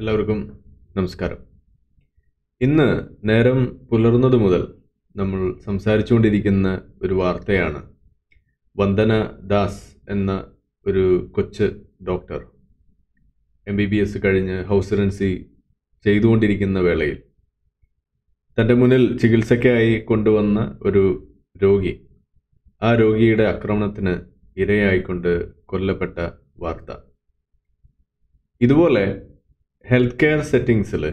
എല്ലാവർക്കും നമസ്കാരം. ഇന്ന് നേരം പുലർന്നത് മുതൽ നമ്മൾ സംസാരിച്ചുകൊണ്ടിരിക്കുന്ന ഒരു വാർത്തയാണ് വന്ദന ദാസ് എന്ന ഒരു കൊച്ച് doctor M B B S കഴിഞ്ഞ് ഹൗസ് റെൻസി ചെയ്തുകൊണ്ടിരിക്കുന്ന വേളയിൽ തന്റെ മുന്നിൽ ചികിത്സയ്ക്കായി കൊണ്ടുവന്ന ഒരു രോഗി. ആ രോഗിയുടെ ആക്രമണത്തിന് ഇരയായിക്കൊണ്ട് കൊല്ലപ്പെട്ട വാർത്ത. ഇതുപോലെ ഹെൽത്ത് കെയർ സെറ്റിങ്സിൽ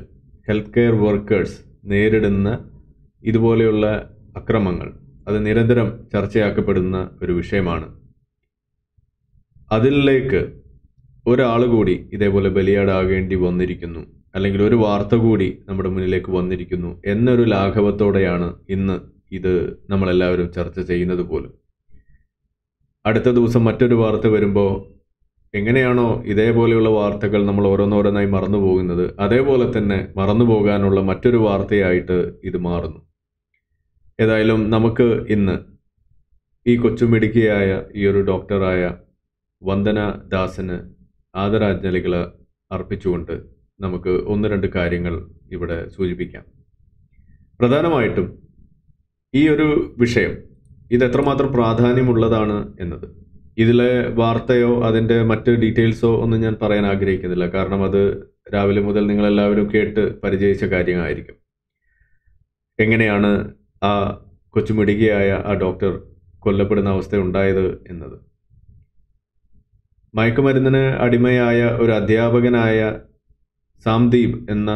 ഹെൽത്ത് കെയർ വർക്കേഴ്സ് നേരിടുന്ന ഇതുപോലെയുള്ള അക്രമങ്ങൾ അത് നിരന്തരം ചർച്ചയാക്കപ്പെടുന്ന ഒരു വിഷയമാണ്. അതിലേക്ക് ഒരാൾ കൂടി ഇതേപോലെ ബലിയാടാകേണ്ടി വന്നിരിക്കുന്നു അല്ലെങ്കിൽ ഒരു വാർത്ത കൂടി നമ്മുടെ മുന്നിലേക്ക് വന്നിരിക്കുന്നു എന്നൊരു ലാഘവത്തോടെയാണ് ഇന്ന് ഇത് നമ്മളെല്ലാവരും ചർച്ച ചെയ്യുന്നത് പോലും. അടുത്ത ദിവസം മറ്റൊരു വാർത്ത വരുമ്പോൾ എങ്ങനെയാണോ ഇതേപോലെയുള്ള വാർത്തകൾ നമ്മൾ ഓരോന്നോരോന്നായി മറന്നു പോകുന്നത് അതേപോലെ തന്നെ മറന്നു പോകാനുള്ള മറ്റൊരു വാർത്തയായിട്ട് ഇത് മാറുന്നു. ഏതായാലും നമുക്ക് ഇന്ന് ഈ കൊച്ചുമിടുക്കിയായ ഈ ഒരു ഡോക്ടറായ വന്ദന ദാസിന് ആദരാഞ്ജലികൾ അർപ്പിച്ചുകൊണ്ട് നമുക്ക് ഒന്ന് രണ്ട് കാര്യങ്ങൾ ഇവിടെ സൂചിപ്പിക്കാം. പ്രധാനമായിട്ടും ഈ ഒരു വിഷയം ഇത് എത്രമാത്രം പ്രാധാന്യമുള്ളതാണ് എന്നത്. ഇതിലെ വാർത്തയോ അതിന്റെ മറ്റ് ഡീറ്റെയിൽസോ ഒന്നും ഞാൻ പറയാൻ ആഗ്രഹിക്കുന്നില്ല. കാരണം അത് രാവിലെ മുതൽ നിങ്ങളെല്ലാവരും കേട്ട് പരിചയിച്ച കാര്യമായിരിക്കും. എങ്ങനെയാണ് ആ കൊച്ചുമിടുകിയായ ആ ഡോക്ടർ കൊല്ലപ്പെടുന്ന അവസ്ഥ ഉണ്ടായത് എന്നത്? മയക്കുമരുന്നിന് അടിമയായ ഒരു അധ്യാപകനായ സാംദീപ് എന്ന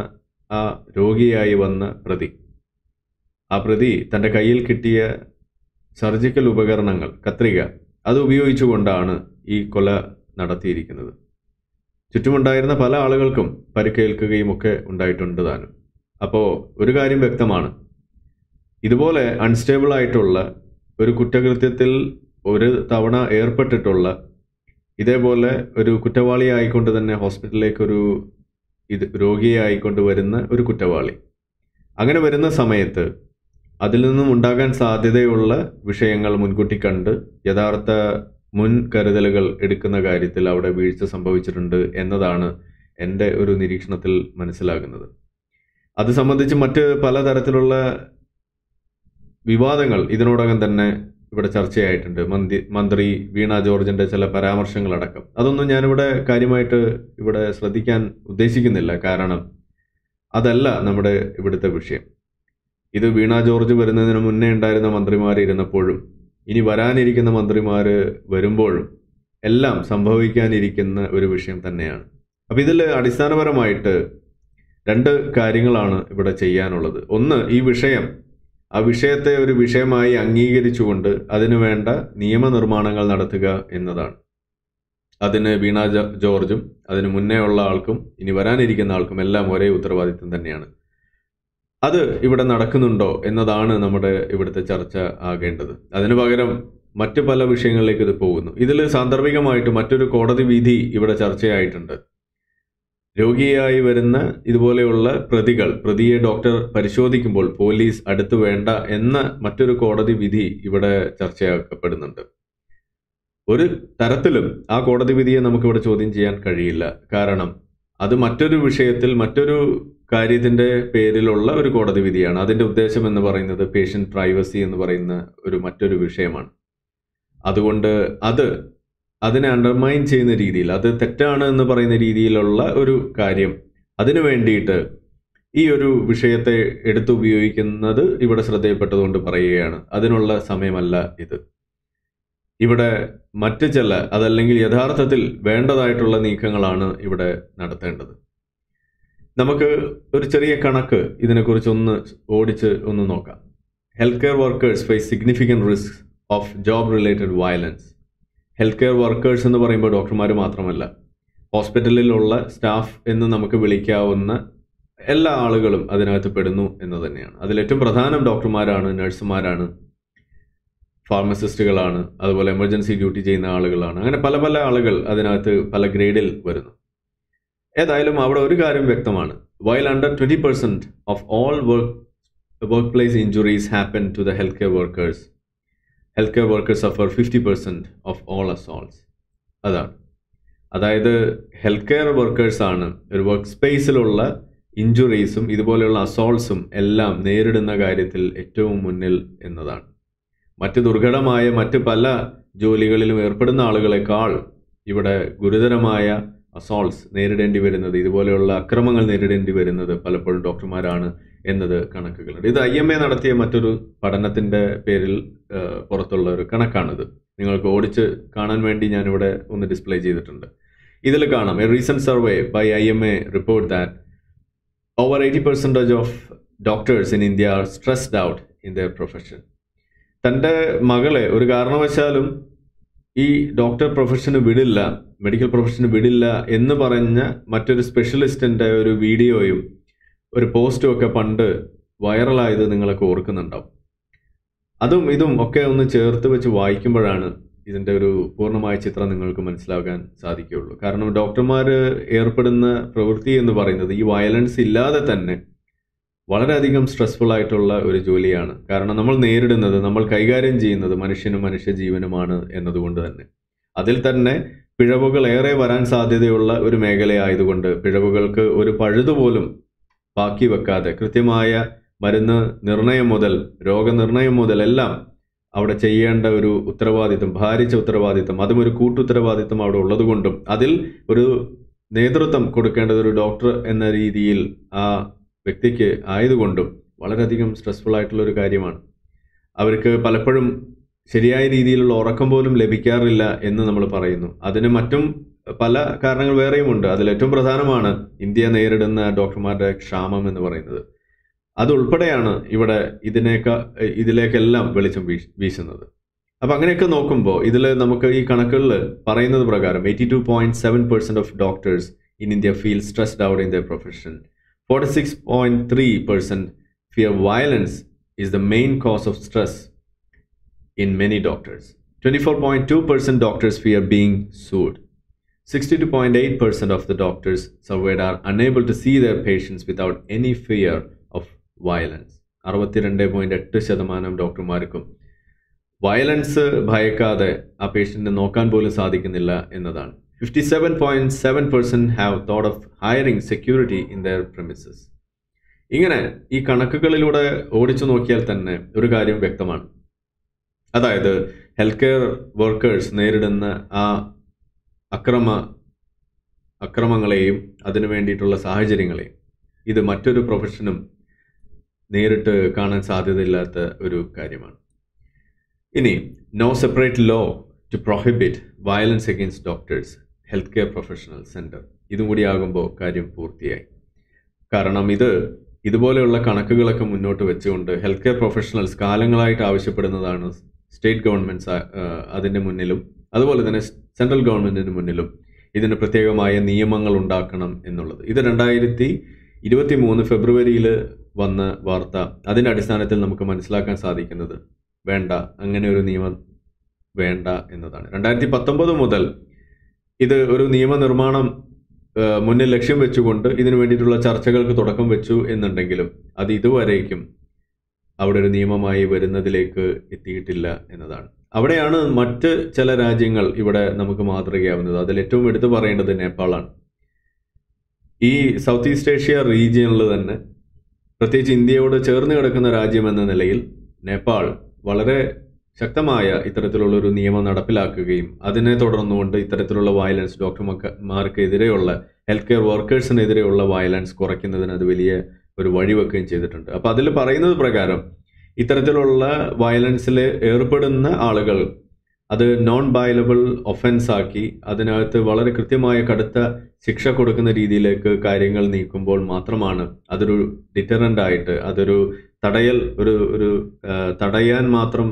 ആ രോഗിയായി വന്ന പ്രതി. ആ പ്രതി തന്റെ കയ്യിൽ കിട്ടിയ സർജിക്കൽ ഉപകരണങ്ങൾ കത്രിക അത് ഉപയോഗിച്ചുകൊണ്ടാണ് ഈ കൊല നടത്തിയിരിക്കുന്നത്. ചുറ്റുമുണ്ടായിരുന്ന പല ആളുകൾക്കും പരിക്കേൽക്കുകയും ഒക്കെ ഉണ്ടായിട്ടുണ്ട് താനും. അപ്പോൾ ഒരു കാര്യം വ്യക്തമാണ്. ഇതുപോലെ അൺസ്റ്റേബിൾ ആയിട്ടുള്ള ഒരു കുറ്റകൃത്യത്തിൽ ഒരു തവണ ഏർപ്പെട്ടിട്ടുള്ള ഇതേപോലെ ഒരു കുറ്റവാളി ആയിക്കൊണ്ട് തന്നെ ഹോസ്പിറ്റലിലേക്ക് ഒരു ഇത് രോഗിയെ ആയിക്കൊണ്ട് വരുന്ന ഒരു കുറ്റവാളി. അങ്ങനെ വരുന്ന സമയത്ത് അതിൽ നിന്നും ഉണ്ടാകാൻ സാധ്യതയുള്ള വിഷയങ്ങൾ മുൻകൂട്ടി കണ്ട് യഥാർത്ഥ മുൻകരുതലുകൾ എടുക്കുന്ന കാര്യത്തിൽ അവിടെ വീഴ്ച സംഭവിച്ചിട്ടുണ്ട് എന്നതാണ് എന്റെ ഒരു നിരീക്ഷണത്തിൽ മനസ്സിലാകുന്നത്. അത് സംബന്ധിച്ച് മറ്റ് പലതരത്തിലുള്ള വിവാദങ്ങൾ ഇതിനോടകം തന്നെ ഇവിടെ ചർച്ചയായിട്ടുണ്ട്. മന്ത്രി മന്ത്രി വീണ ജോർജിന്റെ ചില പരാമർശങ്ങളടക്കം. അതൊന്നും ഞാനിവിടെ കാര്യമായിട്ട് ഇവിടെ ശ്രദ്ധിക്കാൻ ഉദ്ദേശിക്കുന്നില്ല. കാരണം അതല്ല നമ്മുടെ ഇവിടുത്തെ വിഷയം. ഇത് വീണ ജോർജ് വരുന്നതിന് മുന്നേ ഉണ്ടായിരുന്ന മന്ത്രിമാർ ഇരുന്നപ്പോഴും ഇനി വരാനിരിക്കുന്ന മന്ത്രിമാർ വരുമ്പോഴും എല്ലാം സംഭവിക്കാനിരിക്കുന്ന ഒരു വിഷയം തന്നെയാണ്. അപ്പം ഇതിൽ അടിസ്ഥാനപരമായിട്ട് രണ്ട് കാര്യങ്ങളാണ് ഇവിടെ ചെയ്യാനുള്ളത്. ഒന്ന് ഈ വിഷയം ആ വിഷയത്തെ ഒരു വിഷയമായി അംഗീകരിച്ചുകൊണ്ട് അതിനു വേണ്ട നിയമനിർമ്മാണങ്ങൾ നടത്തുക എന്നതാണ്. അതിന് വീണ ജോർജും അതിന് മുന്നേ ഉള്ള ആൾക്കും ഇനി വരാനിരിക്കുന്ന ആൾക്കും എല്ലാം ഒരേ ഉത്തരവാദിത്വം തന്നെയാണ്. അത് ഇവിടെ നടക്കുന്നുണ്ടോ എന്നതാണ് നമ്മുടെ ഇവിടുത്തെ ചർച്ച ആകേണ്ടത്. അതിനു പകരം മറ്റു പല വിഷയങ്ങളിലേക്ക് ഇത് പോകുന്നു. ഇതിൽ സാന്ദർഭികമായിട്ട് മറ്റൊരു കോടതി വിധി ഇവിടെ ചർച്ചയായിട്ടുണ്ട്. രോഗിയായി വരുന്ന ഇതുപോലെയുള്ള പ്രതികൾ പ്രതിയെ ഡോക്ടർ പരിശോധിക്കുമ്പോൾ പോലീസ് അടുത്ത് വേണ്ട എന്ന മറ്റൊരു കോടതി വിധി ഇവിടെ ചർച്ചയാക്കപ്പെടുന്നുണ്ട്. ഒരു തരത്തിലും ആ കോടതി വിധിയെ നമുക്കിവിടെ ചോദ്യം ചെയ്യാൻ കഴിയില്ല. കാരണം അത് മറ്റൊരു വിഷയത്തിൽ മറ്റൊരു കാര്യത്തിന്റെ പേരിലുള്ള ഒരു കോടതി വിധിയാണ്. അതിന്റെ ഉദ്ദേശം എന്ന് പറയുന്നത് പേഷ്യന്റ് പ്രൈവസി എന്ന് പറയുന്ന ഒരു മറ്റൊരു വിഷയമാണ്. അതുകൊണ്ട് അത് അതിനെ അണ്ടർമൈൻ ചെയ്യുന്ന രീതിയിൽ അത് തെറ്റാണ് എന്ന് പറയുന്ന രീതിയിലുള്ള ഒരു കാര്യം അതിനു വേണ്ടിയിട്ട് ഈ ഒരു വിഷയത്തെ എടുത്തു ഉപയോഗിക്കുന്നത് ഇവിടെ ശ്രദ്ധയിൽപ്പെട്ടതുകൊണ്ട് പറയുകയാണ്. അതിനുള്ള സമയമല്ല ഇത്. ഇവിടെ മറ്റു ചില അതല്ലെങ്കിൽ യഥാർത്ഥത്തിൽ വേണ്ടതായിട്ടുള്ള നീക്കങ്ങളാണ് ഇവിടെ നടത്തേണ്ടത്. നമുക്ക് ഒരു ചെറിയ കണക്ക് ഇതിനെക്കുറിച്ച് ഒന്ന് ഓടിച്ച് ഒന്ന് നോക്കാം. Health care workers face significant risk of job related violence health care workers എന്ന് പറയുമ്പോൾ ഡോക്ടർമാർ മാത്രമല്ല ഹോസ്പിറ്റലിലുള്ള സ്റ്റാഫ് എന്ന് നമുക്ക് വിളിക്കാവുന്ന എല്ലാ ആളുകളും അതിനകത്ത് പെടുന്നു എന്ന് തന്നെയാണ്. അതിലേറ്റവും പ്രധാനം ഡോക്ടർമാരാണ് നഴ്സുമാരാണ് ഫാർമസിസ്റ്റുകളാണ് അതുപോലെ എമർജൻസി ഡ്യൂട്ടി ചെയ്യുന്ന ആളുകളാണ്. അങ്ങനെ പല പല ആളുകൾ അതിനകത്ത് പല ഗ്രേഡിൽ വരുന്നു. ഏതായാലും അവിടെ ഒരു കാര്യം വ്യക്തമാണ്. While under twenty percent of all work workplace injuries happen to the health care workers health care workers suffer fifty percent of all assaults അതാണ്. അതായത് ഹെൽത്ത് കെയർ വർക്കേഴ്സാണ് ഒരു വർക്ക് സ്പേസിലുള്ള ഇഞ്ചുറീസും ഇതുപോലെയുള്ള അസോൾട്സും എല്ലാം നേരിടുന്ന കാര്യത്തിൽ ഏറ്റവും മുന്നിൽ എന്നതാണ്. മറ്റ് ദുർഘടമായ മറ്റ് പല ജോലികളിലും ഏർപ്പെടുന്ന ആളുകളെക്കാൾ ഇവിടെ ഗുരുതരമായ അസോൾട്സ് നേരിടേണ്ടി വരുന്നത് ഇതുപോലെയുള്ള അക്രമങ്ങൾ നേരിടേണ്ടി വരുന്നത് പലപ്പോഴും ഡോക്ടർമാരാണ് എന്നത് കണക്കുകളുണ്ട്. ഇത് ഐ എം എ നടത്തിയ മറ്റൊരു പഠനത്തിന്റെ പേരിൽ പുറത്തുള്ള ഒരു കണക്കാണിത്. നിങ്ങൾക്ക് ഓടിച്ച് കാണാൻ വേണ്ടി ഞാനിവിടെ ഒന്ന് ഡിസ്പ്ലേ ചെയ്തിട്ടുണ്ട്. ഇതിൽ കാണാം a recent survey by I M A report that over eighty percentage of doctors in India are stressed out in their profession തന്റെ മകളെ ഒരു കാരണവശാലും ഈ ഡോക്ടർ പ്രൊഫഷന് വിടില്ല മെഡിക്കൽ പ്രൊഫഷന് വിടില്ല എന്ന് പറഞ്ഞ മറ്റൊരു സ്പെഷ്യലിസ്റ്റിന്റെ ഒരു വീഡിയോയും ഒരു പോസ്റ്റും ഒക്കെ പണ്ട് വൈറലായത് നിങ്ങളൊക്കെ ഓർക്കുന്നുണ്ടാവും. അതും ഇതും ഒക്കെ ഒന്ന് ചേർത്ത് വെച്ച് വായിക്കുമ്പോഴാണ് ഇതിന്റെ ഒരു പൂർണമായ ചിത്രം നിങ്ങൾക്ക് മനസ്സിലാക്കാൻ സാധിക്കുകയുള്ളൂ. കാരണം ഡോക്ടർമാർ ഏർപ്പെടുന്ന പ്രവൃത്തി എന്ന് പറയുന്നത് ഈ വയലൻസ് ഇല്ലാതെ തന്നെ വളരെയധികം സ്ട്രെസ്ഫുൾ ആയിട്ടുള്ള ഒരു ജോലിയാണ്. കാരണം നമ്മൾ നേരിടുന്നത് നമ്മൾ കൈകാര്യം ചെയ്യുന്നത് മനുഷ്യനും മനുഷ്യ ജീവനുമാണ് എന്നതുകൊണ്ട് തന്നെ. അതിൽ തന്നെ പിഴവുകൾ ഏറെ വരാൻ സാധ്യതയുള്ള ഒരു മേഖലയായതുകൊണ്ട് പിഴവുകൾക്ക് ഒരു പഴുതുപോലും ബാക്കി വെക്കാതെ കൃത്യമായ മരുന്ന് നിർണയം മുതൽ രോഗനിർണയം മുതൽ എല്ലാം അവിടെ ചെയ്യേണ്ട ഒരു ഉത്തരവാദിത്തം ഭാരിച്ച ഉത്തരവാദിത്തം അതും ഒരു കൂട്ടുത്തരവാദിത്തം അവിടെ ഉള്ളതുകൊണ്ടും അതിൽ ഒരു നേതൃത്വം കൊടുക്കേണ്ടത് ഒരു ഡോക്ടർ എന്ന രീതിയിൽ ആ വ്യക്തിക്ക് ആയതുകൊണ്ടും വളരെയധികം സ്ട്രെസ്ഫുൾ ആയിട്ടുള്ള ഒരു കാര്യമാണ്. അവർക്ക് പലപ്പോഴും ശരിയായ രീതിയിലുള്ള ഉറക്കം പോലും ലഭിക്കാറില്ല എന്ന് നമ്മൾ പറയുന്നു. അതിന് മറ്റും പല കാരണങ്ങൾ വേറെയുമുണ്ട് അതിൽ ഏറ്റവും പ്രധാനമാണ് ഇന്ത്യ നേരിടുന്ന ഡോക്ടർമാരുടെ ക്ഷാമം എന്ന് പറയുന്നത്. അതുൾപ്പെടെയാണ് ഇവിടെ ഇതിനേക്ക ഇതിലേക്കെല്ലാം വെളിച്ചം വീ വീശുന്നത്. അപ്പം അങ്ങനെയൊക്കെ നോക്കുമ്പോൾ ഇതിൽ നമുക്ക് ഈ കണക്കുകളിൽ പറയുന്നത് പ്രകാരം eighty two point seven percent of doctors in India feel stressed out in the profession Forty six point three percent fear violence is the main cause of stress in many doctors. 24.2% doctors fear being sued. 62.8% of the doctors surveyed are unable to see their patients without any fear of violence. അറുപത്തിരണ്ട് point എട്ട് ശതമാനം ഡോക്ടർമാർക്കും violence ഭയക്കാതെ ആ പേഷ്യന്റിനെ നോക്കാൻ പോലും സാധിക്കുന്നില്ല എന്നതാണ് fifty seven point seven percent have thought of hiring security in their premises ഇങ്ങനെ ഈ കണക്കുകളിലൂടെ ഓടിച്ചു നോക്കിയാൽ തന്നെ ഒരു കാര്യം വ്യക്തമാണ്. അതായത് ഹെൽത്ത് കെയർ വർക്കേഴ്സ് നേരിടുന്ന ആ അക്രമ അക്രമങ്ങളെയും അതിനു വേണ്ടിയിട്ടുള്ള സാഹചര്യങ്ങളെയും ഇത് മറ്റൊരു പ്രൊഫഷനും നേരിട്ട് കാണാൻ സാധ്യതയില്ലാത്ത ഒരു കാര്യമാണ്. ഇനി no separate law to prohibit violence against doctors health care professional center ഇതും കൂടി ആകുമ്പോൾ കാര്യം പൂർത്തിയായി. കാരണം ഇത് ഇതുപോലെയുള്ള കണക്കുകളൊക്കെ മുന്നോട്ട് വെച്ചുകൊണ്ട് ഹെൽത്ത് കെയർ പ്രൊഫഷണൽസ് കാലങ്ങളായിട്ട് ആവശ്യപ്പെടുന്നതാണ് സ്റ്റേറ്റ് ഗവൺമെന്റ്സ് അതിന്റെ മുന്നിലും അതുപോലെ തന്നെ സെൻട്രൽ ഗവൺമെന്റിന് മുന്നിലും ഇതിന് പ്രത്യേകമായ നിയമങ്ങൾ ഉണ്ടാക്കണം എന്നുള്ളത്. ഇത് രണ്ടായിരത്തി ഇരുപത്തി മൂന്ന് ഫെബ്രുവരിയിൽ വന്ന വാർത്ത. അതിന്റെ അടിസ്ഥാനത്തിൽ നമുക്ക് മനസ്സിലാക്കാൻ സാധിക്കുന്നത് വേണ്ട അങ്ങനെ ഒരു നിയമം വേണ്ട എന്നതാണ്. രണ്ടായിരത്തി പത്തൊമ്പത് മുതൽ ഇത് ഒരു നിയമനിർമ്മാണം മുന്നിൽ ലക്ഷ്യം വെച്ചുകൊണ്ട് ഇതിനു വേണ്ടിയിട്ടുള്ള ചർച്ചകൾക്ക് തുടക്കം വെച്ചു എന്നുണ്ടെങ്കിലും അത് ഇതുവരേക്കും അവിടെ ഒരു നിയമമായി വരുന്നതിലേക്ക് എത്തിയിട്ടില്ല എന്നതാണ്. അവിടെയാണ് മറ്റ് ചില രാജ്യങ്ങൾ ഇവിടെ നമുക്ക് മാതൃകയാവുന്നത്. അതിൽ ഏറ്റവും എടുത്തു പറയേണ്ടത് നേപ്പാളാണ്. ഈ സൗത്ത് ഈസ്റ്റ് ഏഷ്യ റീജിയനിൽ തന്നെ പ്രത്യേകിച്ച് ഇന്ത്യയോട് ചേർന്ന് കിടക്കുന്ന രാജ്യം എന്ന നിലയിൽ നേപ്പാൾ വളരെ ശക്തമായ ഇത്തരത്തിലുള്ള ഒരു നിയമം നടപ്പിലാക്കുകയും അതിനെ തുടർന്നുകൊണ്ട് ഇത്തരത്തിലുള്ള വയലൻസ് ഡോക്ടർമാർക്കെതിരെയുള്ള ഹെൽത്ത് കെയർ വർക്കേഴ്സിനെതിരെയുള്ള വയലൻസ് കുറയ്ക്കുന്നതിന് അത് വലിയ ഒരു വഴിവെക്കുകയും ചെയ്തിട്ടുണ്ട്. അപ്പോൾ അതിൽ പറയുന്നത് പ്രകാരം ഇത്തരത്തിലുള്ള വയലൻസിൽ ഏർപ്പെടുന്ന ആളുകൾ അത് നോൺ ബയലബിൾ ഒഫൻസ് ആക്കി അതിനകത്ത് വളരെ കൃത്യമായ കടുത്ത ശിക്ഷ കൊടുക്കുന്ന രീതിയിലേക്ക് കാര്യങ്ങൾ നീക്കുമ്പോൾ മാത്രമാണ് അതൊരു ഡിറ്ററന്റ് ആയിട്ട് അതൊരു തടയൽ ഒരു ഒരു തടയാൻ മാത്രം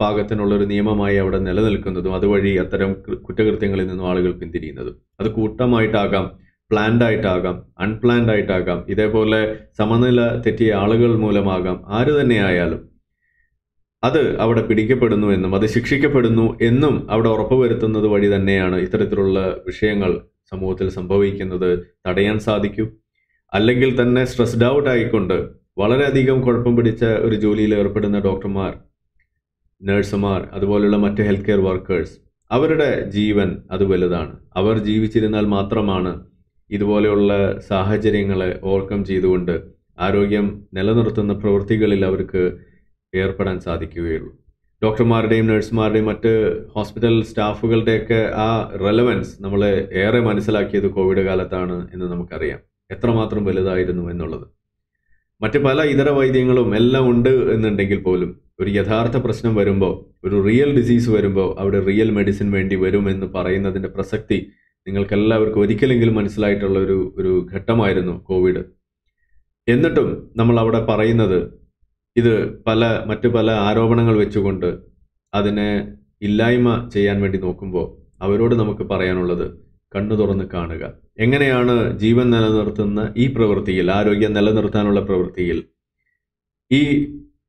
പാകത്തിനുള്ള ഒരു നിയമമായി അവിടെ നിലനിൽക്കുന്നതും അതുവഴി അത്തരം കുറ്റകൃത്യങ്ങളിൽ നിന്നും ആളുകൾ പിന്തിരിയുന്നതും. അത് കൂട്ടമായിട്ടാകാം പ്ലാൻഡ് ആയിട്ടാകാം അൺപ്ലാൻഡ് ആയിട്ടാകാം ഇതേപോലെ സമനില തെറ്റിയ ആളുകൾ മൂലമാകാം ആര് തന്നെയായാലും. അത് അവിടെ പിടിക്കപ്പെടുന്നു എന്നും അത് ശിക്ഷിക്കപ്പെടുന്നു എന്നും അവിടെ ഉറപ്പുവരുത്തുന്നത് വഴി തന്നെയാണ് ഇത്തരത്തിലുള്ള വിഷയങ്ങൾ സമൂഹത്തിൽ സംഭവിക്കുന്നത് തടയാൻ സാധിക്കും. അല്ലെങ്കിൽ തന്നെ സ്ട്രെസ്ഡ് ഔട്ട് ആയിക്കൊണ്ട് വളരെയധികം കുഴപ്പം പിടിച്ച ഒരു ജോലിയിൽ ഏർപ്പെടുന്ന ഡോക്ടർമാർ നഴ്സുമാർ അതുപോലെയുള്ള മറ്റ് ഹെൽത്ത് കെയർ വർക്കേഴ്സ് അവരുടെ ജീവൻ അത് വലുതാണ്. അവർ ജീവിച്ചിരുന്നാൽ മാത്രമാണ് ഇതുപോലെയുള്ള സാഹചര്യങ്ങളെ ഓവർകം ചെയ്തുകൊണ്ട് ആരോഗ്യം നിലനിർത്തുന്ന പ്രവൃത്തികളിൽ അവർക്ക് ഏർപ്പെടാൻ സാധിക്കുകയുള്ളൂ. ഡോക്ടർമാരുടെയും നഴ്സുമാരുടെയും മറ്റ് ഹോസ്പിറ്റൽ സ്റ്റാഫുകളുടെയൊക്കെ ആ റെലവൻസ് നമ്മൾ ഏറെ മനസ്സിലാക്കിയത് കോവിഡ് കാലത്താണ് എന്ന് നമുക്കറിയാം. എത്രമാത്രം വലുതായിരുന്നു എന്നുള്ളത്. മറ്റ് പല ഇതര വൈദ്യങ്ങളും എല്ലാം ഉണ്ട് എന്നുണ്ടെങ്കിൽ പോലും ഒരു യഥാർത്ഥ പ്രശ്നം വരുമ്പോൾ ഒരു റിയൽ ഡിസീസ് വരുമ്പോൾ അവിടെ റിയൽ മെഡിസിൻ വേണ്ടി വരുമെന്ന് പറയുന്നതിന്റെ പ്രസക്തി നിങ്ങൾക്കെല്ലാവർക്കും ഒരിക്കലെങ്കിലും മനസ്സിലായിട്ടുള്ള ഒരു ഒരു ഘട്ടമായിരുന്നു കോവിഡ്. എന്നിട്ടും നമ്മൾ അവിടെ പറയുന്നത് ഇത് പല മറ്റു പല ആരോപണങ്ങൾ വെച്ചുകൊണ്ട് അതിനെ ഇല്ലായ്മ ചെയ്യാൻ വേണ്ടി നോക്കുമ്പോൾ അവരോട് നമുക്ക് പറയാനുള്ളത് കണ്ണു തുറന്ന് കാണുക. എങ്ങനെയാണ് ജീവൻ നിലനിർത്തുന്ന ഈ പ്രവൃത്തിയിൽ ആരോഗ്യം നിലനിർത്താനുള്ള പ്രവൃത്തിയിൽ ഈ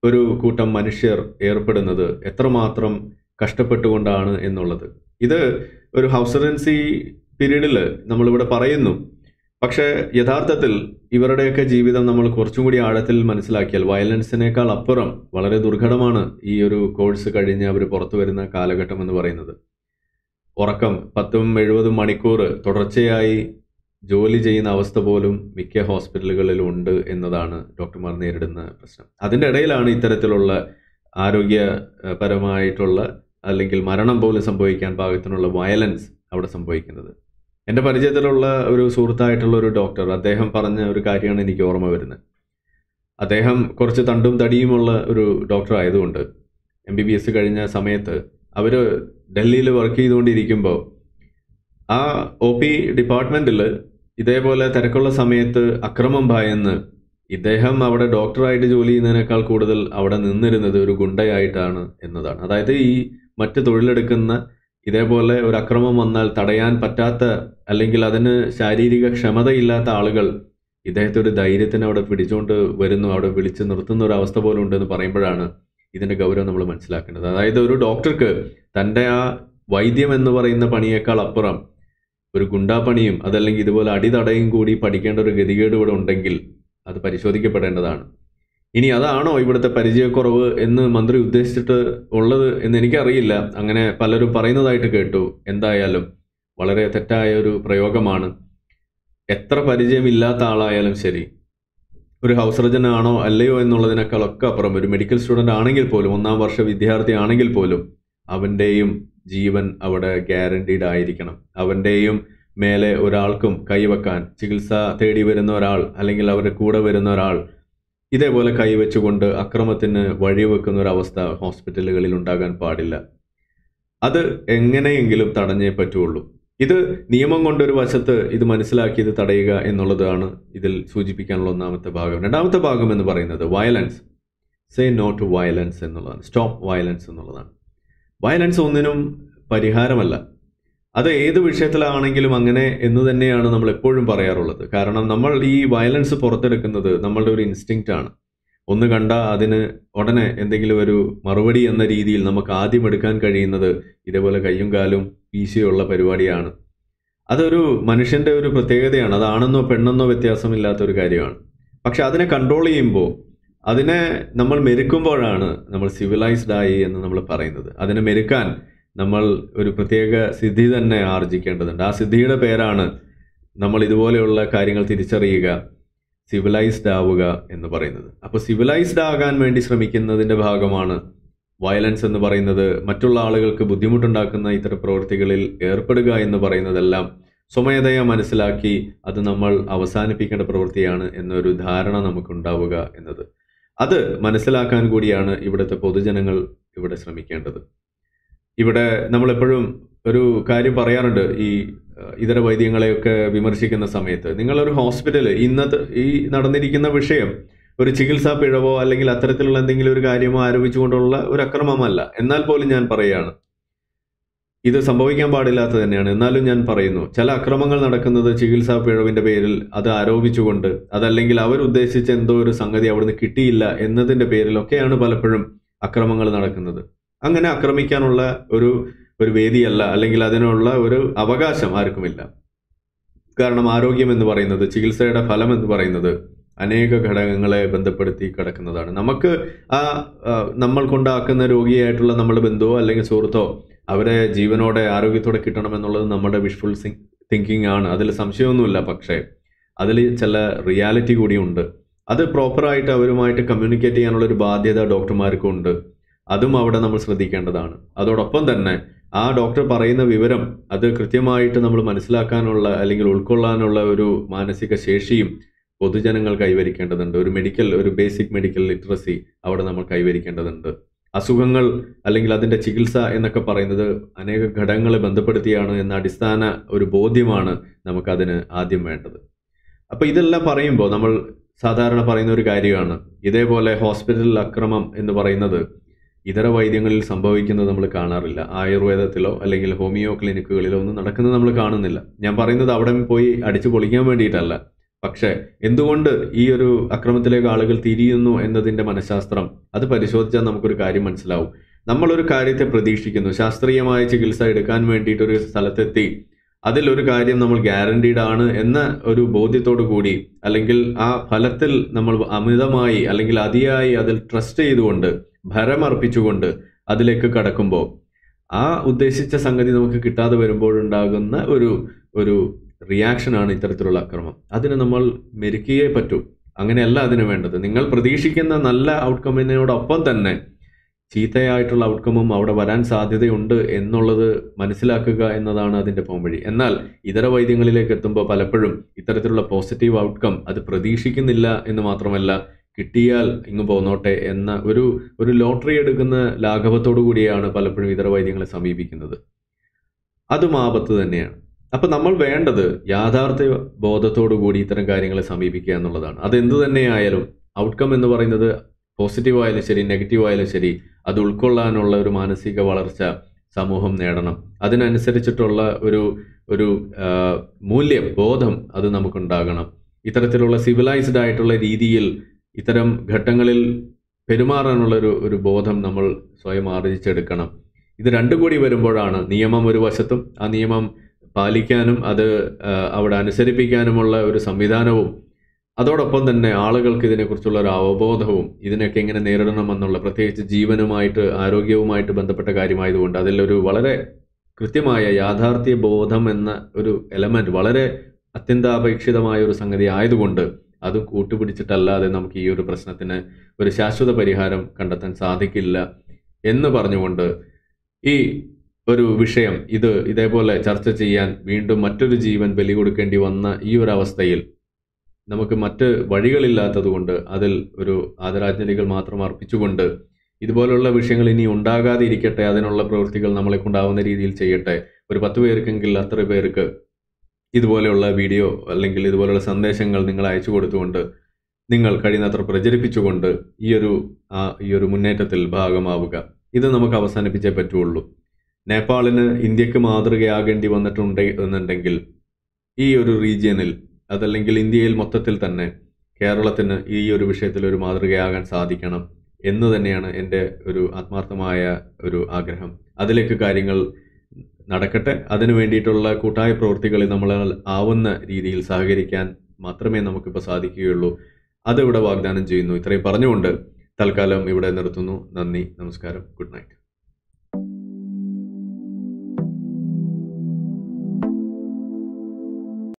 ഒരു കൂട്ടം മനുഷ്യർ ഏർപ്പെടുന്നത് എത്രമാത്രം കഷ്ടപ്പെട്ടുകൊണ്ടാണ് എന്നുള്ളത്. ഇത് ഒരു ഹൗസറൻസി റെൻസി പീരീഡിൽ നമ്മളിവിടെ പറയുന്നു. പക്ഷേ യഥാർത്ഥത്തിൽ ഇവരുടെയൊക്കെ ജീവിതം നമ്മൾ കുറച്ചും കൂടി ആഴത്തിൽ മനസ്സിലാക്കിയാൽ വയലൻസിനേക്കാൾ അപ്പുറം വളരെ ദുർഘടമാണ് ഈ ഒരു കോഴ്സ് കഴിഞ്ഞ് അവർ പുറത്തു വരുന്ന കാലഘട്ടം എന്ന് പറയുന്നത്. ഉറക്കം പത്തും എഴുപതും മണിക്കൂർ തുടർച്ചയായി ജോലി ചെയ്യുന്ന അവസ്ഥ പോലും മിക്ക ഹോസ്പിറ്റലുകളിലും ഉണ്ട് എന്നതാണ് ഡോക്ടർമാർ നേരിടുന്ന പ്രശ്നം. അതിന്റെ ഇടയിലാണ് ഇത്തരത്തിലുള്ള ആരോഗ്യപരമായിട്ടുള്ള അല്ലെങ്കിൽ മരണം പോലും സംഭവിക്കാൻ പാകത്തിനുള്ള വയലൻസ് അവിടെ സംഭവിക്കുന്നത്. എന്റെ പരിചയത്തിലുള്ള ഒരു സുഹൃത്തായിട്ടുള്ള ഒരു ഡോക്ടർ അദ്ദേഹം പറഞ്ഞ ഒരു കാര്യമാണ് എനിക്ക് ഓർമ്മ വരുന്നത്. അദ്ദേഹം കുറച്ച് തണ്ടും തടിയുമുള്ള ഒരു ഡോക്ടർ ആയതുകൊണ്ട് എം ബി ബി എസ് കഴിഞ്ഞ സമയത്ത് അവർ ഡൽഹിയിൽ വർക്ക് ചെയ്തുകൊണ്ടിരിക്കുമ്പോൾ ആ ഒ പി ഡിപ്പാർട്ട്മെന്റിൽ ഇതേപോലെ തിരക്കുള്ള സമയത്ത് അക്രമം ഭയന്ന് ഇദ്ദേഹം അവിടെ ഡോക്ടറായിട്ട് ജോലി ചെയ്യുന്നതിനേക്കാൾ കൂടുതൽ അവിടെ നിന്നിരുന്നത് ഒരു ഗുണ്ടയായിട്ടാണ് എന്നതാണ്. അതായത് ഈ മറ്റ് തൊഴിലെടുക്കുന്ന ഇതേപോലെ ഒരു അക്രമം വന്നാൽ തടയാൻ പറ്റാത്ത അല്ലെങ്കിൽ അതിന് ശാരീരിക ക്ഷമതയില്ലാത്ത ആളുകൾ ഇദ്ദേഹത്തെ ഒരു ധൈര്യത്തിന് അവിടെ പിടിച്ചുകൊണ്ട് വരുന്നു അവിടെ വിളിച്ച് നിർത്തുന്ന ഒരു അവസ്ഥ പോലും ഉണ്ടെന്ന് പറയുമ്പോഴാണ് ഇതിന്റെ ഗൗരവം നമ്മൾ മനസ്സിലാക്കേണ്ടത്. അതായത് ഒരു ഡോക്ടർക്ക് തന്റെ ആ വൈദ്യം എന്ന് പറയുന്ന പണിയേക്കാൾ അപ്പുറം ഒരു ഗുണ്ടാപ്പണിയും അതല്ലെങ്കിൽ ഇതുപോലെ അടിതടയും കൂടി പഠിക്കേണ്ട ഒരു ഗതികേട് ഇവിടെ ഉണ്ടെങ്കിൽ അത് പരിശോധിക്കപ്പെടേണ്ടതാണ്. ഇനി അതാണോ ഇവിടുത്തെ പരിചയക്കുറവ് എന്ന് മന്ത്രി ഉദ്ദേശിച്ചിട്ട് ഉള്ളത് എന്ന് എനിക്കറിയില്ല. അങ്ങനെ പലരും പറയുന്നതായിട്ട് കേട്ടു. എന്തായാലും വളരെ തെറ്റായ ഒരു പ്രയോഗമാണ്. എത്ര പരിചയമില്ലാത്ത ആളായാലും ശരി. ഒരു ഹൗസ് സർജൻ ആണോ അല്ലയോ എന്നുള്ളതിനേക്കാളൊക്കെ അപ്പുറം ഒരു മെഡിക്കൽ സ്റ്റുഡന്റ് ആണെങ്കിൽ പോലും ഒന്നാം വർഷ വിദ്യാർത്ഥി ആണെങ്കിൽ പോലും അവന്റെയും ജീവൻ അവിടെ ഗ്യാരണ്ടീഡ് ആയിരിക്കണം. അവന്റെയും മേലെ ഒരാൾക്കും കൈവെക്കാൻ ചികിത്സ തേടി വരുന്ന ഒരാൾ അല്ലെങ്കിൽ അവരുടെ കൂടെ വരുന്ന ഒരാൾ ഇതേപോലെ കൈവച്ചുകൊണ്ട് അക്രമത്തിന് വഴിവെക്കുന്ന ഒരു അവസ്ഥ ഹോസ്പിറ്റലുകളിൽ ഉണ്ടാകാൻ പാടില്ല. അത് എങ്ങനെയെങ്കിലും തടഞ്ഞേ പറ്റുള്ളൂ. ഇത് നിയമം കൊണ്ടൊരു വശത്ത് ഇത് മനസ്സിലാക്കി ഇത് തടയുക എന്നുള്ളതാണ് ഇതിൽ സൂചിപ്പിക്കാനുള്ള ഒന്നാമത്തെ ഭാഗം. രണ്ടാമത്തെ ഭാഗം എന്ന് പറയുന്നത് violence say no to violence എന്നുള്ളതാണ്. സ്റ്റോപ്പ് വയലൻസ് എന്നുള്ളതാണ്. വയലൻസ് ഒന്നിനും പരിഹാരമല്ല. അത് ഏത് വിഷയത്തിലാണെങ്കിലും അങ്ങനെ എന്ന് തന്നെയാണ് നമ്മൾ എപ്പോഴും പറയാറുള്ളത്. കാരണം നമ്മൾ ഈ വയലൻസ് പുറത്തെടുക്കുന്നത് നമ്മളുടെ ഒരു ഇൻസ്റ്റിങ്റ്റ് ആണ്. ഒന്ന് കണ്ട അതിന് ഉടനെ എന്തെങ്കിലും ഒരു മറുപടി എന്ന രീതിയിൽ നമുക്ക് ആദ്യം എടുക്കാൻ കഴിയുന്നത് ഇതേപോലെ കയ്യും കാലും വീശിയുള്ള പരിപാടിയാണ്. അതൊരു മനുഷ്യന്റെ ഒരു പ്രത്യേകതയാണ്. അതാണെന്നോ പെണ്ണെന്നോ വ്യത്യാസമില്ലാത്ത ഒരു കാര്യമാണ്. പക്ഷെ അതിനെ കൺട്രോൾ ചെയ്യുമ്പോൾ അതിനെ നമ്മൾ മെരുക്കുമ്പോഴാണ് നമ്മൾ സിവിലൈസ്ഡ് ആയി എന്ന് നമ്മൾ പറയുന്നത്. അതിനെ മെരുക്കാൻ നമ്മൾ ഒരു പ്രത്യേക സിദ്ധി തന്നെ ആർജിക്കേണ്ടതുണ്ട്. ആ സിദ്ധിയുടെ പേരാണ് നമ്മൾ ഇതുപോലെയുള്ള കാര്യങ്ങൾ തിരിച്ചറിയുക സിവിലൈസ്ഡ് ആവുക എന്ന് പറയുന്നത്. അപ്പോൾ സിവിലൈസ്ഡ് ആകാൻ വേണ്ടി ശ്രമിക്കുന്നതിന്റെ ഭാഗമാണ് വയലൻസ് എന്ന് പറയുന്നത്. മറ്റുള്ള ആളുകൾക്ക് ബുദ്ധിമുട്ടുണ്ടാക്കുന്ന ഇത്തരം പ്രവൃത്തികളിൽ ഏർപ്പെടുക എന്ന് പറയുന്നതെല്ലാം സ്വമേധയാ മനസ്സിലാക്കി അത് നമ്മൾ അവസാനിപ്പിക്കേണ്ട പ്രവൃത്തിയാണ് എന്നൊരു ധാരണ നമുക്കുണ്ടാവുക എന്നത്. അത് മനസ്സിലാക്കാൻ കൂടിയാണ് ഇവിടുത്തെ പൊതുജനങ്ങൾ ഇവിടെ ശ്രമിക്കേണ്ടത്. ഇവിടെ നമ്മളെപ്പോഴും ഒരു കാര്യം പറയാറുണ്ട് ഈ ഇതര വൈദ്യങ്ങളെയൊക്കെ വിമർശിക്കുന്ന സമയത്ത്. നിങ്ങളൊരു ഹോസ്പിറ്റൽ ഇന്നത്തെ ഈ നടന്നിരിക്കുന്ന വിഷയം ഒരു ചികിത്സാ പിഴവോ അല്ലെങ്കിൽ അത്തരത്തിലുള്ള എന്തെങ്കിലും ഒരു കാര്യമോ ആരോപിച്ചുകൊണ്ടുള്ള ഒരു അക്രമമല്ല. എന്നാൽ പോലും ഞാൻ പറയുകയാണ് ഇത് സംഭവിക്കാൻ പാടില്ലാത്ത തന്നെയാണ്. എന്നാലും ഞാൻ പറയുന്നു ചില അക്രമങ്ങൾ നടക്കുന്നത് ചികിത്സാ പിഴവിന്റെ പേരിൽ അത് ആരോപിച്ചുകൊണ്ട് അതല്ലെങ്കിൽ അവരുദ്ദേശിച്ച എന്തോ ഒരു സംഗതി അവിടുന്ന് കിട്ടിയില്ല എന്നതിന്റെ പേരിലൊക്കെയാണ് പലപ്പോഴും അക്രമങ്ങൾ നടക്കുന്നത്. അങ്ങനെ ആക്രമിക്കാനുള്ള ഒരു ഒരു വേദിയല്ല അല്ലെങ്കിൽ അതിനുള്ള ഒരു അവകാശം ആർക്കുമില്ല. കാരണം ആരോഗ്യം എന്ന് പറയുന്നത് ചികിത്സയുടെ ഫലം എന്ന് പറയുന്നത് അനേക ഘടകങ്ങളെ ബന്ധപ്പെടുത്തി കിടക്കുന്നതാണ്. നമുക്ക് ആ നമ്മൾ കൊണ്ടാക്കുന്ന രോഗിയായിട്ടുള്ള നമ്മുടെ ബന്ധുവോ അല്ലെങ്കിൽ സുഹൃത്തോ അവരെ ജീവനോടെ ആരോഗ്യത്തോടെ കിട്ടണമെന്നുള്ളത് നമ്മുടെ വിഷ്വൽ തിങ്കിങ് ആണ്. അതിൽ സംശയമൊന്നുമില്ല. പക്ഷേ അതിൽ ചില റിയാലിറ്റി കൂടിയുണ്ട്. അത് പ്രോപ്പറായിട്ട് അവരുമായിട്ട് കമ്മ്യൂണിക്കേറ്റ് ചെയ്യാനുള്ള ഒരു ബാധ്യത ഡോക്ടർമാർക്കും ഉണ്ട് അതും അവിടെ നമ്മൾ ശ്രദ്ധിക്കേണ്ടതാണ്. അതോടൊപ്പം തന്നെ ആ ഡോക്ടർ പറയുന്ന വിവരം അത് കൃത്യമായിട്ട് നമ്മൾ മനസ്സിലാക്കാനുള്ള അല്ലെങ്കിൽ ഉൾക്കൊള്ളാനുള്ള ഒരു മാനസിക ശേഷിയും പൊതുജനങ്ങൾ കൈവരിക്കേണ്ടതുണ്ട്. ഒരു മെഡിക്കൽ ഒരു ബേസിക് മെഡിക്കൽ ലിറ്ററസി അവിടെ നമ്മൾ കൈവരിക്കേണ്ടതുണ്ട്. അസുഖങ്ങൾ അല്ലെങ്കിൽ അതിന്റെ ചികിത്സ എന്നൊക്കെ പറയുന്നത് അനേക ഘടകങ്ങളെ ബന്ധപ്പെടുത്തിയാണ് എന്ന അടിസ്ഥാന ഒരു ബോധ്യമാണ് നമുക്കതിന് ആദ്യം വേണ്ടത്. അപ്പോൾ ഇതെല്ലാം പറയുമ്പോൾ നമ്മൾ സാധാരണ പറയുന്ന ഒരു കാര്യമാണ്. ഇതേപോലെ ഹോസ്പിറ്റൽ അക്രമം എന്ന് പറയുന്നത് ഇതര വൈദ്യങ്ങളിൽ സംഭവിക്കുന്നത് നമ്മൾ കാണാറില്ല. ആയുർവേദത്തിലോ അല്ലെങ്കിൽ ഹോമിയോ ക്ലിനിക്കുകളിലോ ഒന്നും നടക്കുന്നത് നമ്മൾ കാണുന്നില്ല. ഞാൻ പറയുന്നത് അവിടെ പോയി അടിച്ചു പൊളിക്കാൻ വേണ്ടിയിട്ടല്ല. പക്ഷേ എന്തുകൊണ്ട് ഈ ഒരു അക്രമത്തിലേക്ക് ആളുകൾ തിരിയുന്നു എന്നതിന്റെ മനഃശാസ്ത്രം? അത് പരിശോധിച്ചാൽ നമുക്കൊരു കാര്യം മനസ്സിലാവും. നമ്മളൊരു കാര്യത്തെ പ്രതീക്ഷിക്കുന്നു. ശാസ്ത്രീയമായ ചികിത്സ എടുക്കാൻ വേണ്ടിയിട്ട് ഒരു സ്ഥലത്തെത്തി അതിലൊരു കാര്യം നമ്മൾ ഗ്യാരണ്ടീഡ് ആണ് എന്ന ഒരു ബോധ്യത്തോടു കൂടി അല്ലെങ്കിൽ ആ ഫലത്തിൽ നമ്മൾ അമിതമായി അല്ലെങ്കിൽ അതിയായി അതിൽ ട്രസ്റ്റ് ചെയ്തുകൊണ്ട് ഭരമർപ്പിച്ചുകൊണ്ട് അതിലേക്ക് കടക്കുമ്പോൾ ആ ഉദ്ദേശിച്ച സംഗതി നമുക്ക് കിട്ടാതെ വരുമ്പോഴുണ്ടാകുന്ന ഒരു ഒരു റിയാക്ഷനാണ് ഇത്തരത്തിലുള്ള അക്രമം. അതിന് നമ്മൾ മെരുക്കിയേ പറ്റൂ. അങ്ങനെയല്ല അതിന് വേണ്ടത്. നിങ്ങൾ പ്രതീക്ഷിക്കുന്ന നല്ല ഔട്ട്കമ്മിനോടൊപ്പം തന്നെ ചീത്തയായിട്ടുള്ള ഔട്ട്കമ്മും അവിടെ വരാൻ സാധ്യതയുണ്ട് എന്നുള്ളത് മനസ്സിലാക്കുക എന്നതാണ് അതിന്റെ പോംവഴി എന്നാൽ ഇതര വൈദ്യങ്ങളിലേക്ക് എത്തുമ്പോൾ പലപ്പോഴും ഇത്തരത്തിലുള്ള പോസിറ്റീവ് ഔട്ട്കം അത് പ്രതീക്ഷിക്കുന്നില്ല എന്ന് മാത്രമല്ല കിട്ടിയാൽ ഇങ്ങ് പോന്നോട്ടെ എന്ന ഒരു ഒരു ലോട്ടറി എടുക്കുന്ന ലാഘവത്തോടു കൂടിയാണ് പലപ്പോഴും ഇതര വൈദ്യങ്ങളെ സമീപിക്കുന്നത്. അതും ആപത്ത് തന്നെയാണ്. അപ്പൊ നമ്മൾ വേണ്ടത് യാഥാർത്ഥ്യ ബോധത്തോടു കൂടി ഇത്തരം കാര്യങ്ങളെ സമീപിക്കുക എന്നുള്ളതാണ്. അത് എന്തു തന്നെയായാലും ഔട്ട്കം എന്ന് പറയുന്നത് പോസിറ്റീവ് ആയാലും ശരി നെഗറ്റീവ് ആയാലും ശരി അത് ഉൾക്കൊള്ളാനുള്ള ഒരു മാനസിക വളർച്ച സമൂഹം നേടണം. അതിനനുസരിച്ചിട്ടുള്ള ഒരു ഒരു മൂല്യം ബോധം അത് നമുക്കുണ്ടാകണം. ഇത്തരത്തിലുള്ള സിവിലൈസ്ഡ് ആയിട്ടുള്ള രീതിയിൽ ഇത്തരം ഘട്ടങ്ങളിൽ പെരുമാറാനുള്ള ഒരു ഒരു ബോധം നമ്മൾ സ്വയം ആർജിച്ചെടുക്കണം. ഇത് രണ്ടും കൂടി വരുമ്പോഴാണ് നിയമം ഒരു വശത്തും ആ നിയമം പാലിക്കാനും അത് അവിടെ അനുസരിപ്പിക്കാനുമുള്ള ഒരു സംവിധാനവും അതോടൊപ്പം തന്നെ ആളുകൾക്ക് ഇതിനെക്കുറിച്ചുള്ള ഒരു അവബോധവും ഇതിനൊക്കെ എങ്ങനെ നേരിടണമെന്നുള്ള പ്രത്യേകിച്ച് ജീവനുമായിട്ട് ആരോഗ്യവുമായിട്ട് ബന്ധപ്പെട്ട കാര്യമായതുകൊണ്ട് അതിലൊരു വളരെ കൃത്യമായ യാഥാർത്ഥ്യ ബോധം എന്ന ഒരു എലമെന്റ് വളരെ അത്യന്താപേക്ഷിതമായ ഒരു സംഗതി ആയതുകൊണ്ട് അതും കൂട്ടുപിടിച്ചിട്ടല്ലാതെ നമുക്ക് ഈ ഒരു പ്രശ്നത്തിന് ഒരു ശാശ്വത പരിഹാരം കണ്ടെത്താൻ സാധിക്കില്ല എന്ന് പറഞ്ഞുകൊണ്ട് ഈ ഒരു വിഷയം. ഇത് ഇതേപോലെ ചർച്ച ചെയ്യാൻ വീണ്ടും മറ്റൊരു ജീവൻ ബലി കൊടുക്കേണ്ടി വന്ന ഈ ഒരു അവസ്ഥയിൽ നമുക്ക് മറ്റ് വഴികളില്ലാത്തതുകൊണ്ട് അതിൽ ഒരു ആദരാജ്ഞലികൾ മാത്രം അർപ്പിച്ചുകൊണ്ട് ഇതുപോലുള്ള വിഷയങ്ങൾ ഇനി ഉണ്ടാകാതെ ഇരിക്കട്ടെ അതിനുള്ള പ്രവൃത്തികൾ നമ്മളെ കൊണ്ടാവുന്ന രീതിയിൽ ചെയ്യട്ടെ. ഒരു പത്ത് പേർക്കെങ്കിൽ അത്ര പേർക്ക് ഇതുപോലെയുള്ള വീഡിയോ അല്ലെങ്കിൽ ഇതുപോലുള്ള സന്ദേശങ്ങൾ നിങ്ങൾ അയച്ചു കൊടുത്തുകൊണ്ട് നിങ്ങൾ കഴിയുന്നത്ര പ്രചരിപ്പിച്ചുകൊണ്ട് ഈ ഒരു ഈ ഒരു മുന്നേറ്റത്തിൽ ഭാഗമാവുക. ഇത് നമുക്ക് അവസാനിപ്പിച്ചേ പറ്റുള്ളൂ. നേപ്പാളിന് ഇന്ത്യയ്ക്ക് മാതൃകയാകേണ്ടി വന്നിട്ടുണ്ട് എന്നുണ്ടെങ്കിൽ ഈ ഒരു റീജിയനിൽ അതല്ലെങ്കിൽ ഇന്ത്യയിൽ മൊത്തത്തിൽ തന്നെ കേരളത്തിന് ഈ ഒരു വിഷയത്തിൽ ഒരു മാതൃകയാകാൻ സാധിക്കണം എന്ന് തന്നെയാണ് എന്റെ ഒരു ആത്മാർത്ഥമായ ഒരു ആഗ്രഹം. അതിലേക്ക് കാര്യങ്ങൾ നടക്കട്ടെ. അതിനു വേണ്ടിയിട്ടുള്ള കൂട്ടായ പ്രവൃത്തികളിൽ നമ്മൾ ആവുന്ന രീതിയിൽ സഹകരിക്കാൻ മാത്രമേ നമുക്കിപ്പോൾ സാധിക്കുകയുള്ളൂ. അതിവിടെ വാഗ്ദാനം ചെയ്യുന്നു. ഇത്രയും പറഞ്ഞുകൊണ്ട് തൽക്കാലം ഇവിടെ നിർത്തുന്നു. നന്ദി. നമസ്കാരം. Good night.